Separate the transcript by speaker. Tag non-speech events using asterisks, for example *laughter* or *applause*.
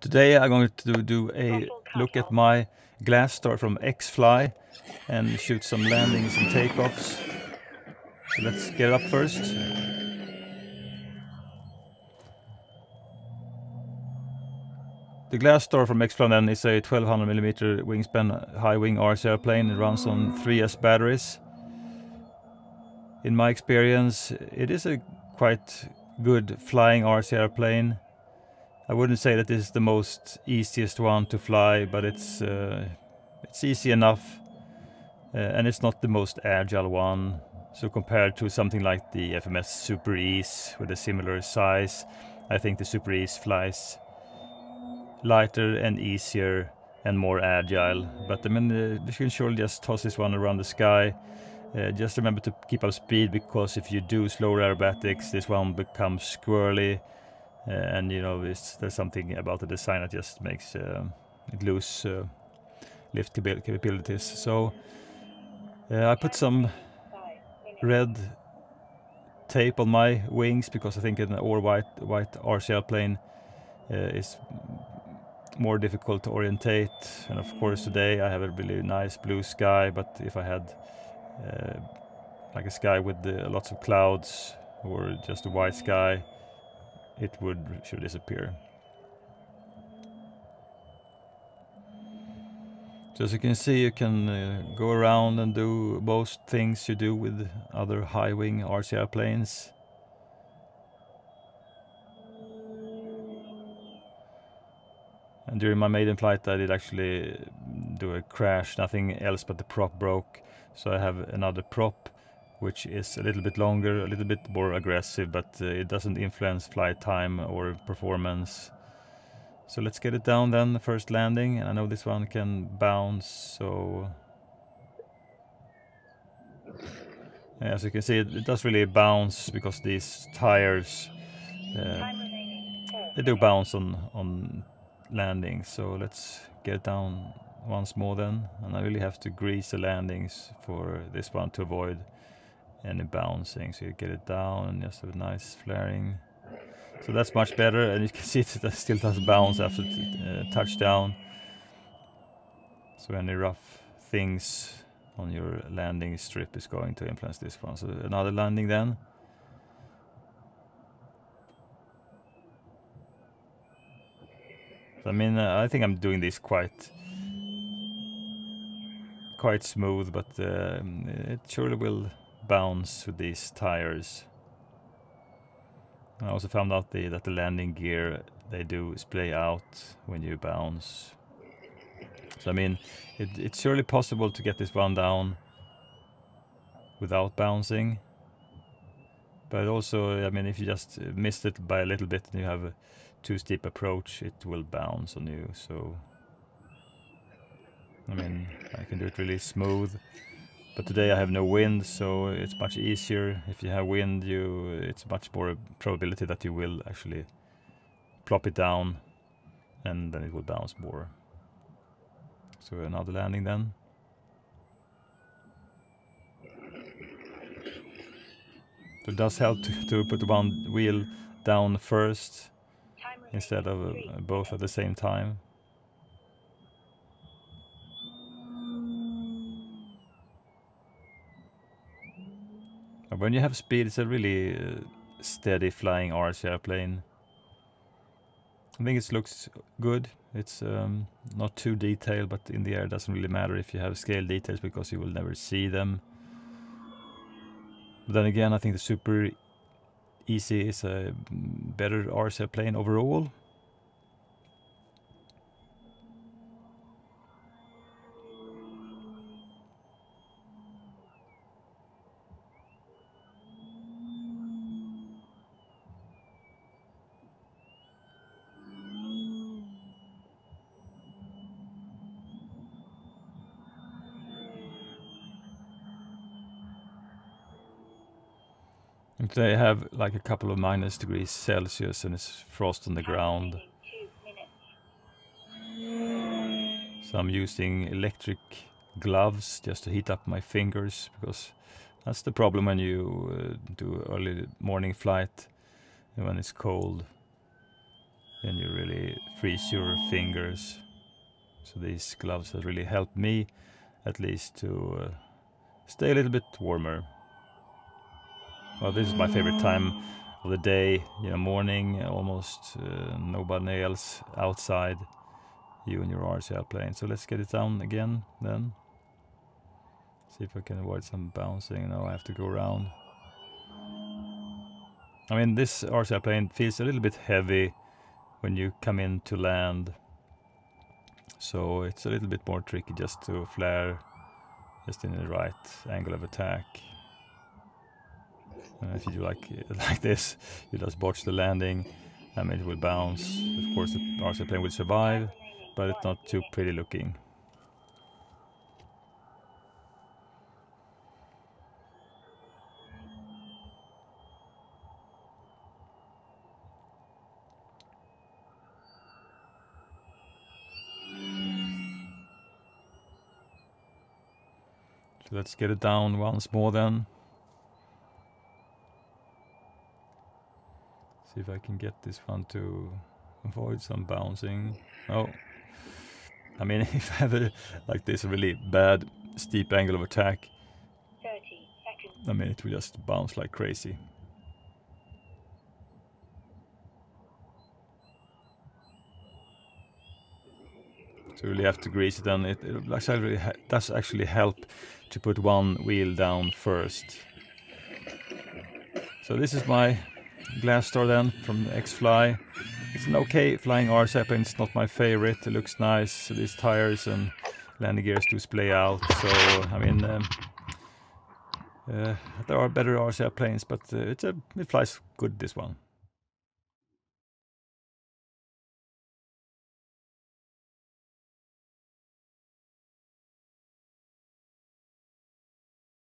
Speaker 1: Today I'm going to do a look at my Glastar from XFLY and shoot some landings and takeoffs. So let's get it up first. The Glastar from XFLY then is a 1200mm wingspan high wing RC airplane. It runs on 3S batteries. In my experience, it is a quite good flying RC airplane. I wouldn't say that this is the most easiest one to fly, but it's uh, it's easy enough, uh, and it's not the most agile one. So compared to something like the FMS Super EZ with a similar size, I think the Super EZ flies lighter and easier and more agile. But I mean, uh, you can surely just toss this one around the sky. Uh, just remember to keep up speed because if you do slower aerobatics, this one becomes squirrely and you know there's something about the design that just makes uh, it lose uh, lift capabilities. So I put some red tape on my wings because I think an all white white RC airplane is more difficult to orientate and of course today I have a really nice blue sky but if I had uh, like a sky with uh, lots of clouds or just a white sky it would should disappear. So as you can see you can uh, go around and do most things you do with other high wing RC airplanes. And during my maiden flight I did actually do a crash, nothing else but the prop broke. So I have another prop which is a little bit longer, a little bit more aggressive, but uh, it doesn't influence flight time or performance. So let's get it down then, the first landing. And I know this one can bounce, so... As you can see, it, does really bounce because these tires, uh, they do bounce on, on landing. So let's get it down once more then. And I really have to grease the landings for this one to avoid any bouncing so you get it down and just have a nice flaring. So that's much better and you can *laughs* see it still does bounce after uh, touchdown. So any rough things on your landing strip is going to influence this one. So another landing then. I mean, uh, I think I'm doing this quite quite smooth, but uh, it surely will bounce with these tires. I also found out the, that the landing gear they do splay out when you bounce. So I mean, it, it's surely possible to get this one down without bouncing. But also, I mean, if you just missed it by a little bit and you have a too steep approach, it will bounce on you. So, I mean, I can do it really smooth. But today I have no wind, so it's much easier. If you have wind, you it's much more probability that you will actually plop it down and then it will bounce more. So another landing then. So it does help to, to put one wheel down first instead of uh, both at the same time. When you have speed, it's a really uh, steady flying RC airplane. I think it looks good. It's um, not too detailed, but in the air it doesn't really matter if you have scale details because you will never see them. But then again, I think the Super EZ is a better RC airplane overall. They have like a couple of minus degrees Celsius and it's frost on the ground. So I'm using electric gloves just to heat up my fingers because that's the problem when you uh, do early morning flight and when it's cold then you really freeze your fingers. So these gloves have really helped me at least to uh, stay a little bit warmer. Well, this is my favorite time of the day, you know, morning, almost uh, nobody else outside, you and your RC airplane. So let's get it down again then. See if I can avoid some bouncing. No, I have to go around. I mean, this RC airplane feels a little bit heavy when you come in to land. So it's a little bit more tricky just to flare just in the right angle of attack. And if you do like *laughs* like this, you just botch the landing, I mean it will bounce. Of course the RC plane will survive, but it's not too pretty looking. So let's get it down once more then. See if I can get this one to avoid some bouncing. Oh, I mean, *laughs* if I have a, like this really bad steep angle of attack, 30 I mean, it will just bounce like crazy. So you really have to grease it and it, it actually does actually help to put one wheel down first. So this is my Glastar then from XFLY. It's an okay flying RC and it's not my favorite. It looks nice, these tires and landing gears do splay out. So, I mean, um, uh, there are better RC planes, but uh, it's a, it flies good, this one.